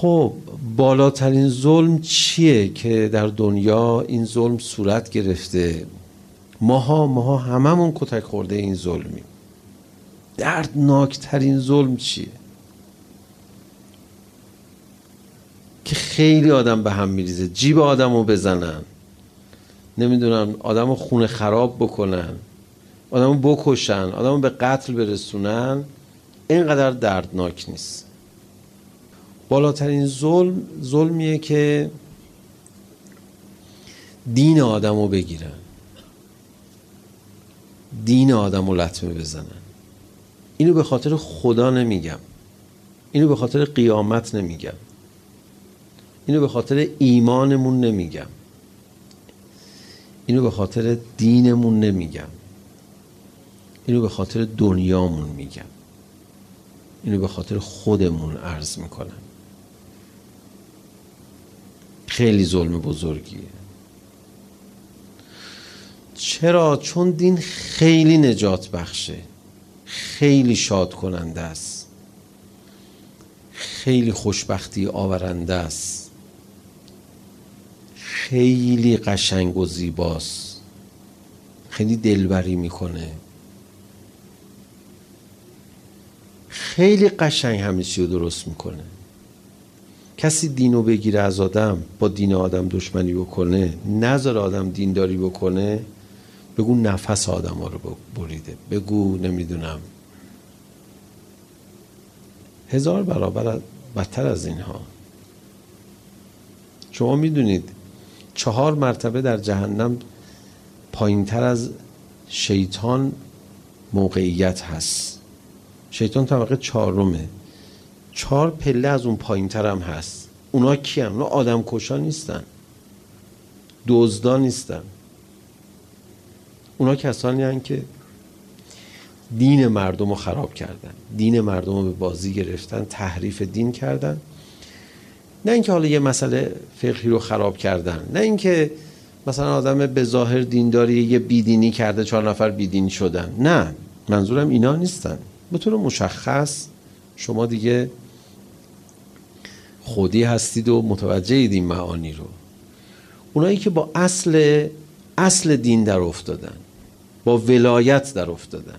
خب بالاترین ظلم چیه که در دنیا این ظلم صورت گرفته؟ ماها ماها هممون کتک خورده این ظلمیم. دردناکترین ظلم چیه؟ که خیلی آدم به هم میریزه. جیب آدم رو بزنن. نمی‌دونم آدم رو خونه خراب بکنن. آدم رو بکشن. آدم رو به قتل برسونن. اینقدر دردناک نیست. بالاترین ظلم ظلمیه که دین آدم رو بگیرن. دین آدم رو لطمه بزنن. اینو به خاطر خدا نمیگم. اینو به خاطر قیامت نمیگم. اینو به خاطر ایمانمون نمیگم. اینو به خاطر دینمون نمیگم. اینو به خاطر دنیامون میگم. اینو به خاطر خودمون عرض می‌کنم. خیلی ظلم بزرگیه. چرا؟ چون دین خیلی نجات بخشه. خیلی شاد کننده است. خیلی خوشبختی آورنده است. خیلی قشنگ و زیباست. خیلی دلبری می‌کنه. خیلی قشنگ همه چی رو درست می‌کنه. کسی دینو بگیره از آدم با دین آدم دشمنی بکنه نظر آدم دینداری بکنه بگو نفس آدم ها رو بریده. بگو نمی‌دونم. هزار برابر بدتر از اینها. شما می‌دونید چهار مرتبه در جهنم پایین تر از شیطان موقعیت هست. شیطان طبقه چهارمه. چهار پله از اون پایین هم هست. اونا کی هم؟ اونا آدم کشا نیستن. دزدا نیستن. اونا کسانی هستن که دین مردم رو خراب کردن. دین مردم رو به بازی گرفتن تحریف دین کردن. نه اینکه حالا یه مسئله فقهی رو خراب کردن. نه اینکه مثلا آدم به ظاهر دینداری یه بیدینی کرده چهار نفر بیدین شدن. نه منظورم اینا نیستن. به طور مشخص شما دیگه خودی هستید و متوجه این معانی رو. اونایی که با اصل اصل دین در افتادن با ولایت در افتادن.